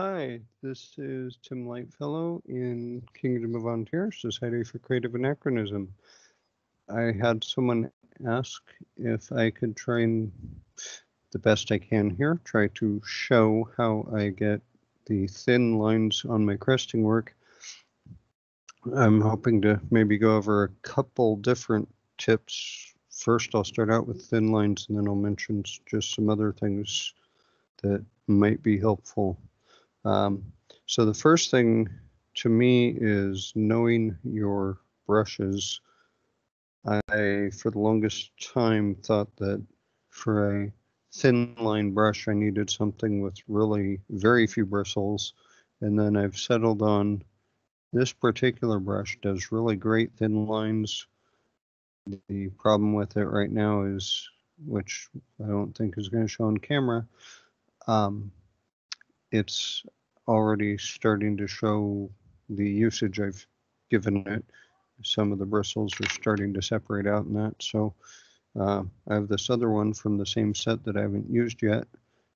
Hi, this is Tymme Lytefelow in Kingdom of Ontario, Society for Creative Anachronism. I had someone ask if I could try and, the best I can here, try to show how I get the thin lines on my cresting work. I'm hoping to maybe go over a couple different tips. First, I'll start out with thin lines and then I'll mention just some other things that might be helpful. Um, so the first thing to me is knowing your brushes. I, for the longest time, thought that for a thin line brush, I needed something with really very few bristles. And then I've settled on this particular brush does really great thin lines. The problem with it right now is, which I don't think is going to show on camera, um, it's already starting to show the usage I've given it. Some of the bristles are starting to separate out in that. So uh, I have this other one from the same set that I haven't used yet,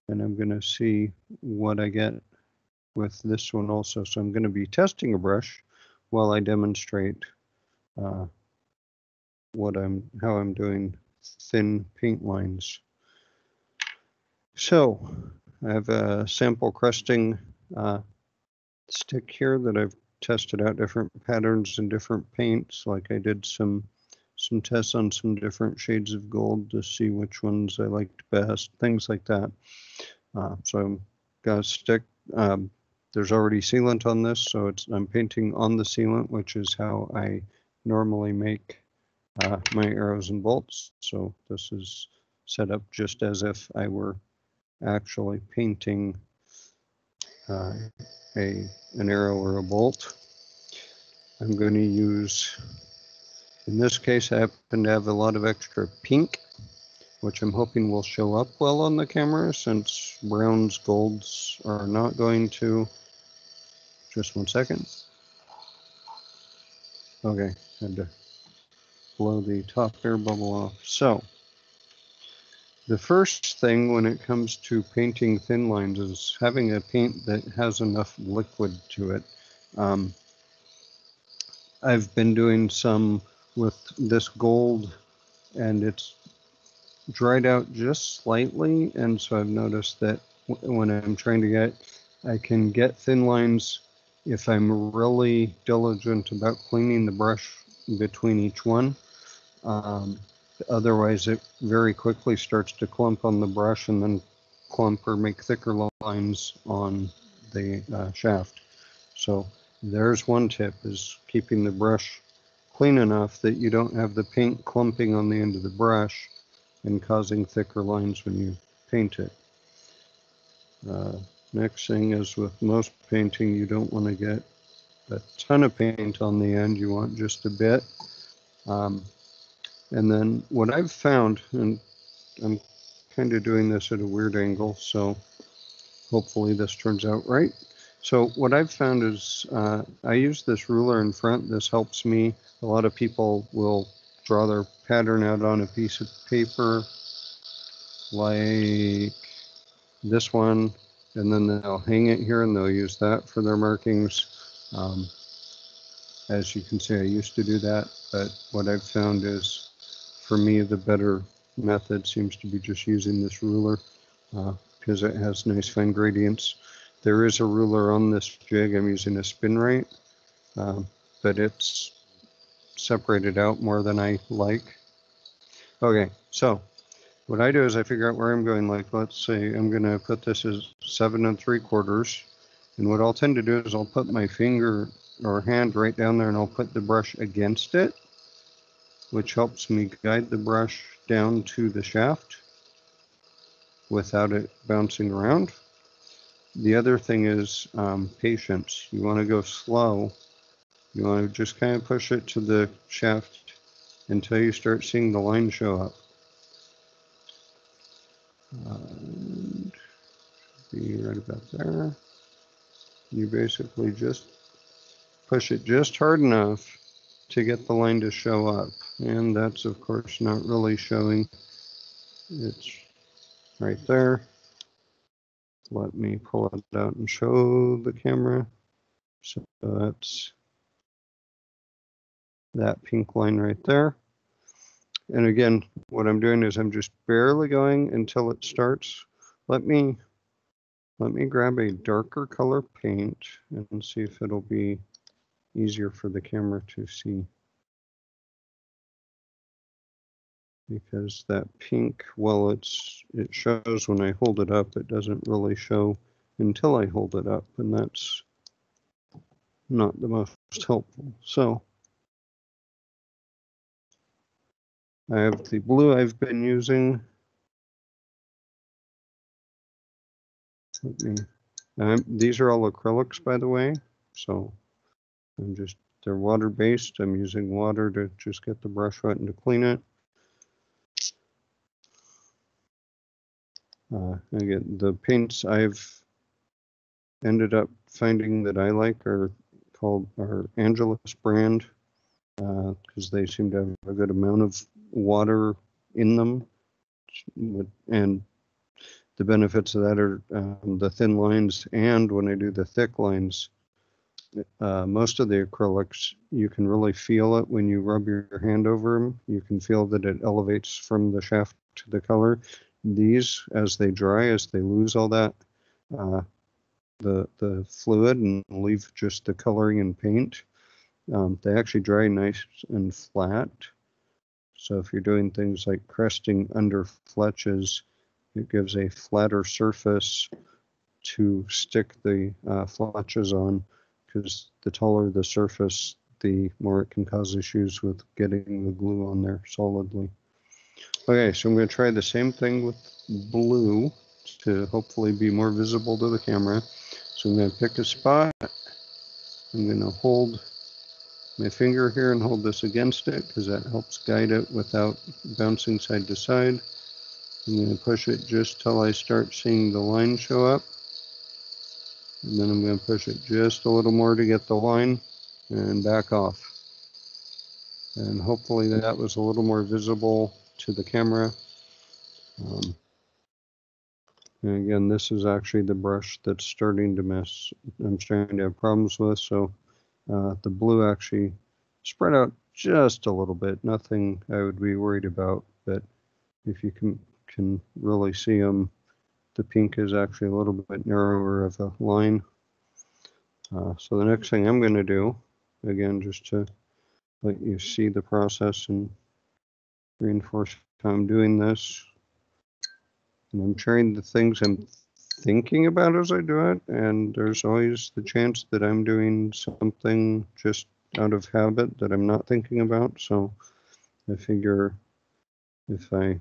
and I'm going to see what I get with this one also. So I'm going to be testing a brush while I demonstrate uh, what I'm, how I'm doing thin paint lines. So I have a sample cresting uh, stick here that I've tested out different patterns and different paints. Like I did some some tests on some different shades of gold to see which ones I liked best, things like that. Uh, so got a stick. Um, there's already sealant on this, so it's I'm painting on the sealant, which is how I normally make uh, my arrows and bolts. So this is set up just as if I were actually painting uh, a an arrow or a bolt. I'm going to use, in this case, I happen to have a lot of extra pink, which I'm hoping will show up well on the camera since browns, golds are not going to. Just one second. Okay, had to blow the top air bubble off. So the first thing when it comes to painting thin lines is having a paint that has enough liquid to it. Um, I've been doing some with this gold and it's dried out just slightly and so I've noticed that when I'm trying to get I can get thin lines if I'm really diligent about cleaning the brush between each one. Um, Otherwise, it very quickly starts to clump on the brush and then clump or make thicker lines on the uh, shaft. So there's one tip is keeping the brush clean enough that you don't have the paint clumping on the end of the brush and causing thicker lines when you paint it. Uh, next thing is with most painting, you don't want to get a ton of paint on the end. You want just a bit. Um, and then what I've found, and I'm kind of doing this at a weird angle, so hopefully this turns out right. So what I've found is uh, I use this ruler in front. This helps me. A lot of people will draw their pattern out on a piece of paper like this one, and then they'll hang it here and they'll use that for their markings. Um, as you can see, I used to do that, but what I've found is for me, the better method seems to be just using this ruler uh, because it has nice fine gradients. There is a ruler on this jig. I'm using a SpinRite, uh, but it's separated out more than I like. Okay, so what I do is I figure out where I'm going. Like, let's say I'm going to put this as seven and three quarters. And what I'll tend to do is I'll put my finger or hand right down there and I'll put the brush against it which helps me guide the brush down to the shaft without it bouncing around. The other thing is um, patience. You want to go slow. You want to just kind of push it to the shaft until you start seeing the line show up. And be right about there. You basically just push it just hard enough to get the line to show up. And that's of course not really showing. It's right there. let me pull it out and show the camera. So that's that pink line right there. And again, what I'm doing is I'm just barely going until it starts. Let me let me grab a darker color paint and see if it'll be easier for the camera to see. Because that pink, well, it's it shows when I hold it up, it doesn't really show until I hold it up, and that's not the most helpful. So I have the blue I've been using. Me, um, these are all acrylics, by the way. So I'm just, they're water based. I'm using water to just get the brush wet and to clean it. Uh, again, the paints I've ended up finding that I like are called our Angelus brand because uh, they seem to have a good amount of water in them. And the benefits of that are um, the thin lines and when I do the thick lines, uh, most of the acrylics, you can really feel it when you rub your hand over them. You can feel that it elevates from the shaft to the color. These, as they dry, as they lose all that, uh, the the fluid and leave just the coloring and paint, um, they actually dry nice and flat. So if you're doing things like cresting under fletches, it gives a flatter surface to stick the uh, fletches on because the taller the surface, the more it can cause issues with getting the glue on there solidly. Okay, so I'm going to try the same thing with blue to hopefully be more visible to the camera. So I'm going to pick a spot. I'm going to hold my finger here and hold this against it because that helps guide it without bouncing side to side. I'm going to push it just till I start seeing the line show up. And then I'm going to push it just a little more to get the line and back off. And hopefully that was a little more visible to the camera. Um, and again, this is actually the brush that's starting to mess. I'm starting to have problems with. So uh, the blue actually spread out just a little bit. Nothing I would be worried about, but if you can can really see them, the pink is actually a little bit narrower of a line. Uh, so the next thing I'm going to do, again, just to let you see the process and reinforce how I'm doing this. And I'm sharing the things I'm thinking about as I do it, and there's always the chance that I'm doing something just out of habit that I'm not thinking about. So I figure if I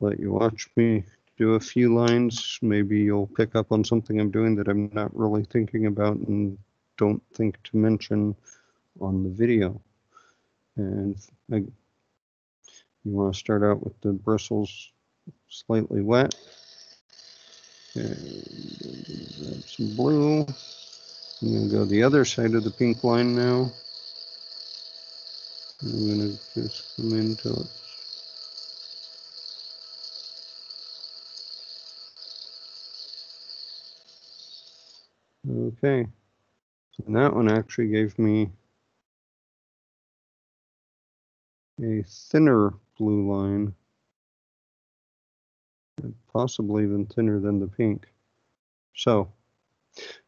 let you watch me do a few lines, maybe you'll pick up on something I'm doing that I'm not really thinking about and don't think to mention on the video. And I, you want to start out with the bristles slightly wet. And some blue. I'm going to go the other side of the pink line now. I'm going to just come into it. Okay. And that one actually gave me a thinner blue line possibly even thinner than the pink. So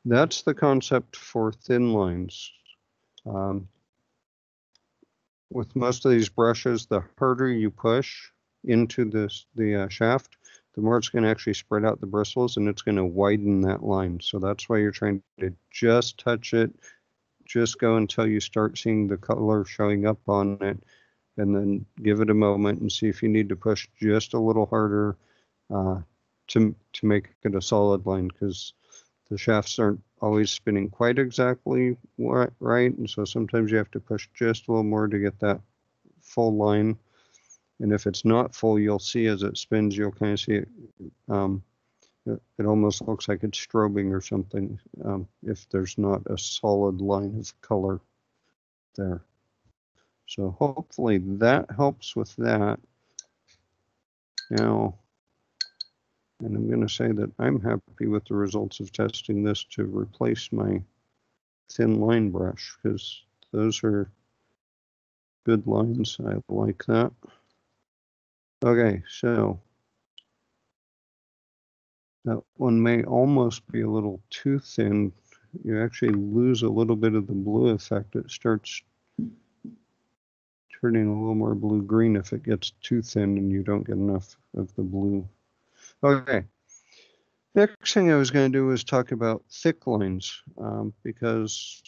that's the concept for thin lines. Um, with most of these brushes, the harder you push into this the uh, shaft, the more it's going to actually spread out the bristles and it's going to widen that line. So that's why you're trying to just touch it, just go until you start seeing the color showing up on it, and then give it a moment and see if you need to push just a little harder uh, to to make it a solid line because the shafts aren't always spinning quite exactly right, and so sometimes you have to push just a little more to get that full line. And if it's not full, you'll see as it spins, you'll kind of see it. Um, it, almost looks like it's strobing or something um, if there's not a solid line of color there. So hopefully that helps with that. Now, And I'm going to say that I'm happy with the results of testing this to replace my thin line brush because those are good lines. I like that. Okay, so that one may almost be a little too thin. You actually lose a little bit of the blue effect. It starts turning a little more blue-green if it gets too thin and you don't get enough of the blue. Okay. Next thing I was going to do was talk about thick lines um, because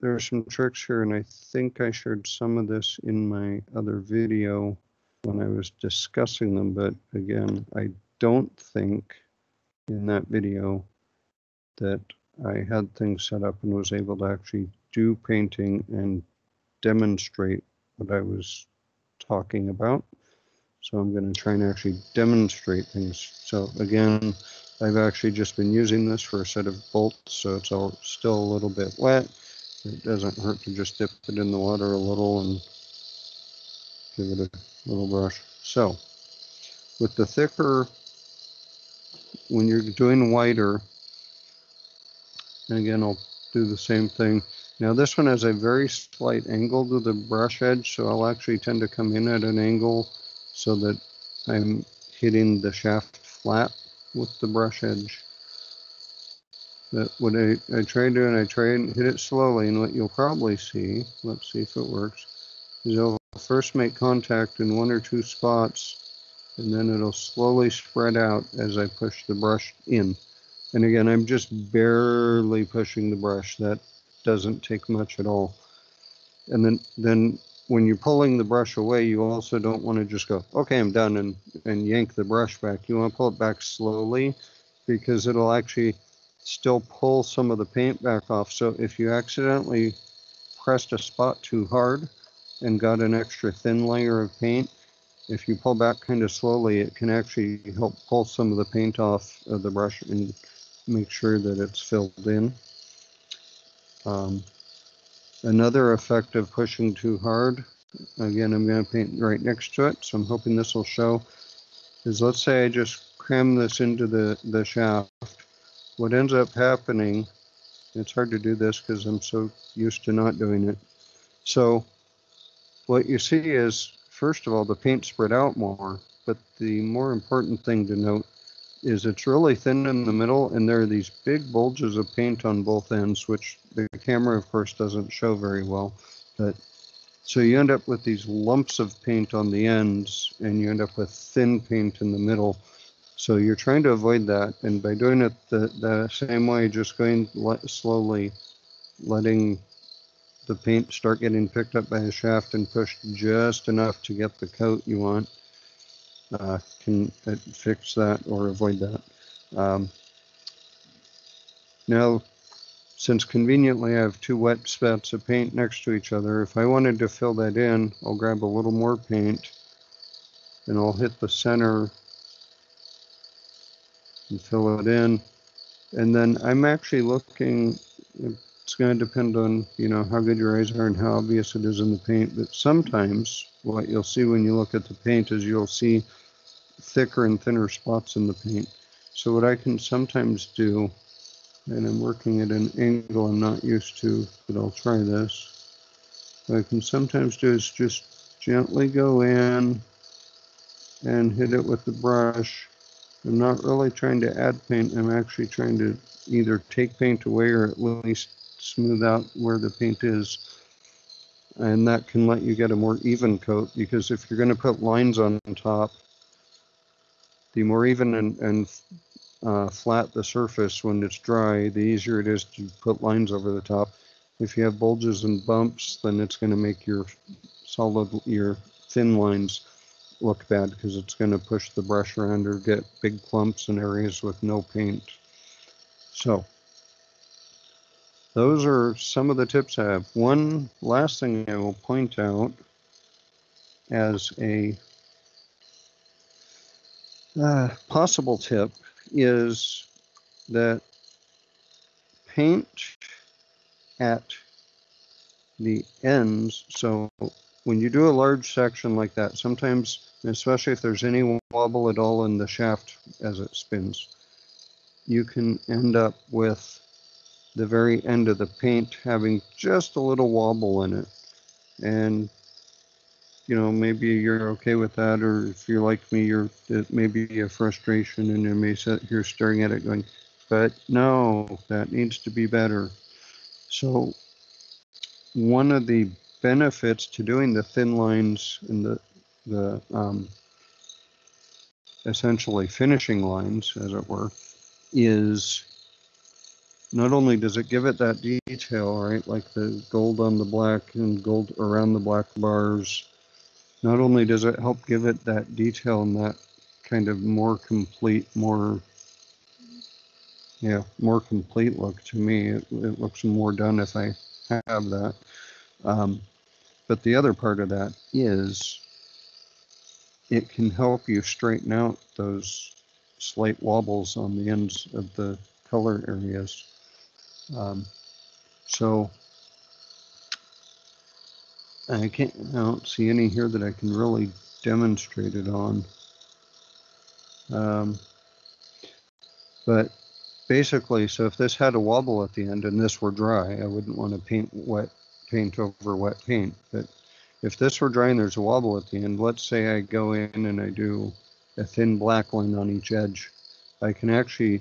there are some tricks here, and I think I shared some of this in my other video when I was discussing them. But again, I don't think in that video that I had things set up and was able to actually do painting and demonstrate what I was talking about. So I'm going to try and actually demonstrate things. So again, I've actually just been using this for a set of bolts, so it's all still a little bit wet. It doesn't hurt to just dip it in the water a little and give it a little brush. So with the thicker, when you're doing whiter, and again, I'll do the same thing. Now this one has a very slight angle to the brush edge, so I'll actually tend to come in at an angle so that I'm hitting the shaft flat with the brush edge. But what I, I try doing, I try and hit it slowly, and what you'll probably see, let's see if it works, is it'll first make contact in one or two spots, and then it'll slowly spread out as I push the brush in. And again, I'm just barely pushing the brush. That doesn't take much at all. And then, then when you're pulling the brush away, you also don't want to just go, okay, I'm done, and, and yank the brush back. You want to pull it back slowly because it'll actually still pull some of the paint back off. So if you accidentally pressed a spot too hard and got an extra thin layer of paint, if you pull back kind of slowly, it can actually help pull some of the paint off of the brush and make sure that it's filled in. Um, Another effect of pushing too hard, again, I'm going to paint right next to it, so I'm hoping this will show, is let's say I just cram this into the, the shaft. What ends up happening, it's hard to do this because I'm so used to not doing it. So what you see is, first of all, the paint spread out more, but the more important thing to note is it's really thin in the middle and there are these big bulges of paint on both ends, which the camera of course doesn't show very well. But so you end up with these lumps of paint on the ends and you end up with thin paint in the middle. So you're trying to avoid that. And by doing it the, the same way, just going slowly, letting the paint start getting picked up by the shaft and pushed just enough to get the coat you want uh, can uh, fix that or avoid that. Um, now, since conveniently I have two wet spots of paint next to each other, if I wanted to fill that in, I'll grab a little more paint and I'll hit the center and fill it in. And then I'm actually looking, it's going to depend on, you know, how good your eyes are and how obvious it is in the paint. But sometimes what you'll see when you look at the paint is you'll see thicker and thinner spots in the paint. So what I can sometimes do, and I'm working at an angle I'm not used to, but I'll try this. What I can sometimes do is just gently go in and hit it with the brush. I'm not really trying to add paint, I'm actually trying to either take paint away or at least smooth out where the paint is. And that can let you get a more even coat because if you're going to put lines on top, the more even and, and uh, flat the surface when it's dry, the easier it is to put lines over the top. If you have bulges and bumps, then it's going to make your solid, your thin lines look bad because it's going to push the brush around or get big clumps in areas with no paint. So those are some of the tips I have. One last thing I will point out as a uh, possible tip is that paint at the ends. So when you do a large section like that, sometimes, especially if there's any wobble at all in the shaft as it spins, you can end up with the very end of the paint having just a little wobble in it. And, you know, maybe you're okay with that, or if you're like me, you're, it may be a frustration and you may sit here staring at it going, but no, that needs to be better. So one of the benefits to doing the thin lines and the, the um, essentially finishing lines, as it were, is not only does it give it that detail, right, like the gold on the black and gold around the black bars, not only does it help give it that detail and that kind of more complete, more, yeah, more complete look to me. It, it looks more done if I have that. Um, but the other part of that is it can help you straighten out those slight wobbles on the ends of the color areas. Um, so I can't, I don't see any here that I can really demonstrate it on. Um, but basically, so if this had a wobble at the end and this were dry, I wouldn't want to paint wet paint over wet paint. But if this were dry and there's a wobble at the end, let's say I go in and I do a thin black line on each edge, I can actually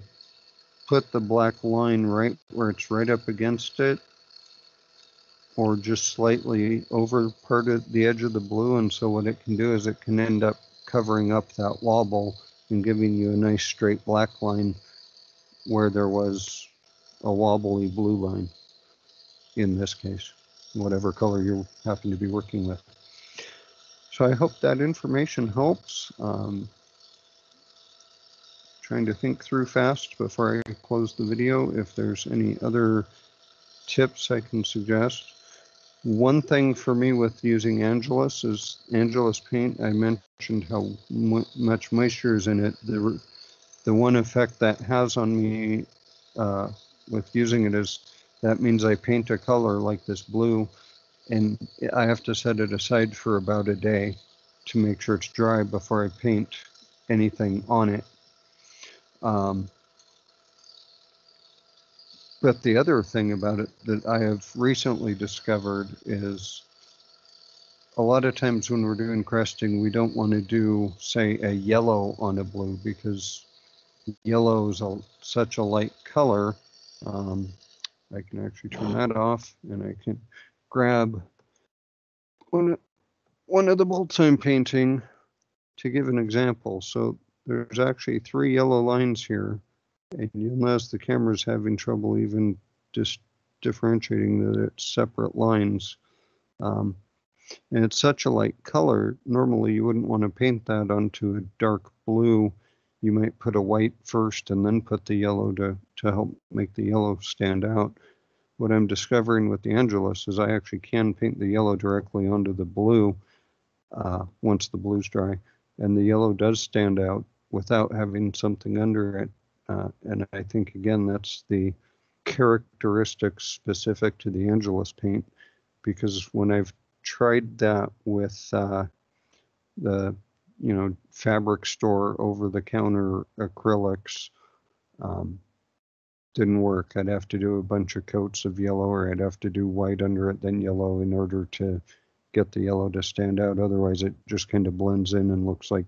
put the black line right where it's right up against it or just slightly over part of the edge of the blue. And so what it can do is it can end up covering up that wobble and giving you a nice straight black line where there was a wobbly blue line in this case, whatever color you happen to be working with. So I hope that information helps. Um, trying to think through fast before I close the video if there's any other tips I can suggest. One thing for me with using Angelus is Angelus paint. I mentioned how much moisture is in it. The, the one effect that has on me uh, with using it is that means I paint a color like this blue and I have to set it aside for about a day to make sure it's dry before I paint anything on it. Um, but the other thing about it that I have recently discovered is a lot of times when we're doing cresting, we don't want to do, say, a yellow on a blue because yellow is a, such a light color. Um, I can actually turn that off and I can grab one, one of the bolts I'm painting to give an example. So there's actually three yellow lines here, and you'll notice the camera's having trouble even just differentiating that it's separate lines. Um, and it's such a light color, normally you wouldn't want to paint that onto a dark blue. You might put a white first and then put the yellow to, to help make the yellow stand out. What I'm discovering with the Angelus is I actually can paint the yellow directly onto the blue uh, once the blue's dry. And the yellow does stand out without having something under it. Uh, and I think, again, that's the characteristics specific to the Angelus paint because when I've tried that with uh, the, you know, fabric store over the counter acrylics, um, didn't work. I'd have to do a bunch of coats of yellow or I'd have to do white under it, then yellow in order to get the yellow to stand out. Otherwise, it just kind of blends in and looks like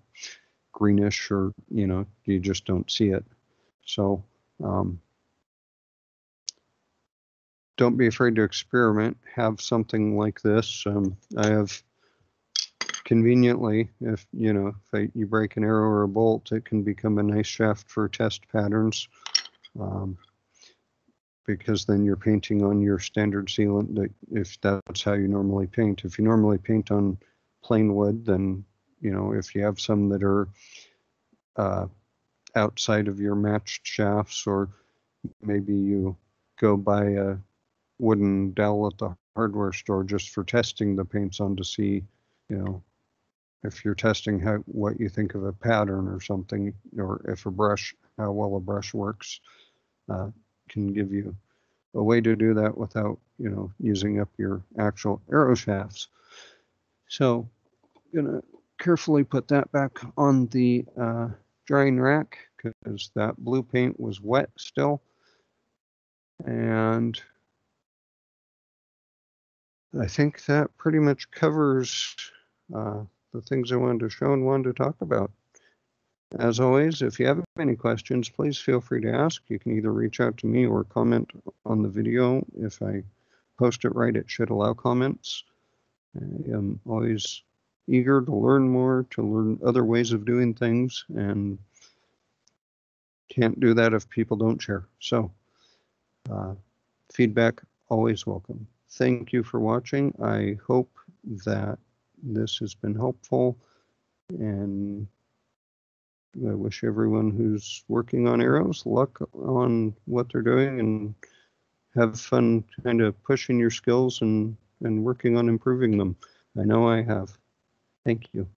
greenish or you know you just don't see it. So um, don't be afraid to experiment. Have something like this um, i have conveniently if you know if I, you break an arrow or a bolt it can become a nice shaft for test patterns um, because then you're painting on your standard sealant that if that's how you normally paint. If you normally paint on plain wood then you know, if you have some that are uh, outside of your matched shafts, or maybe you go buy a wooden dowel at the hardware store just for testing the paints on to see, you know, if you're testing how what you think of a pattern or something, or if a brush, how well a brush works, uh, can give you a way to do that without, you know, using up your actual arrow shafts. So, gonna carefully put that back on the uh, drying rack because that blue paint was wet still. And I think that pretty much covers uh, the things I wanted to show and wanted to talk about. As always, if you have any questions, please feel free to ask. You can either reach out to me or comment on the video. If I post it right, it should allow comments. I am always eager to learn more, to learn other ways of doing things, and can't do that if people don't share. So, uh, feedback always welcome. Thank you for watching. I hope that this has been helpful and I wish everyone who's working on arrows luck on what they're doing and have fun kind of pushing your skills and, and working on improving them. I know I have. Thank you.